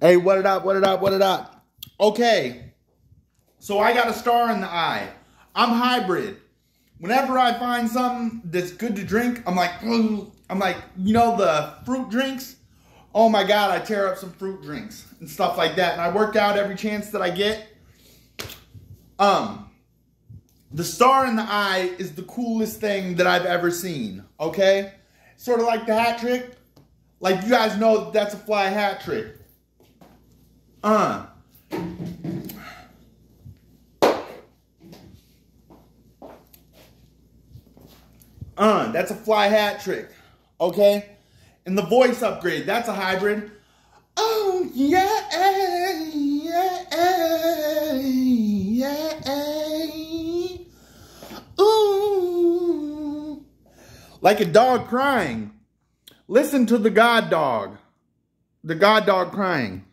Hey, what it up, what it up, what it up? Okay, so I got a star in the eye. I'm hybrid. Whenever I find something that's good to drink, I'm like, "Ugh." I'm like, you know, the fruit drinks? Oh my God, I tear up some fruit drinks and stuff like that. And I work out every chance that I get. Um, the star in the eye is the coolest thing that I've ever seen, okay? Sort of like the hat trick. Like you guys know that that's a fly hat trick. Uh. Uh, that's a fly hat trick. Okay? And the voice upgrade, that's a hybrid. Oh, yeah, yeah, yeah. Ooh. Like a dog crying. Listen to the God dog. The God dog crying.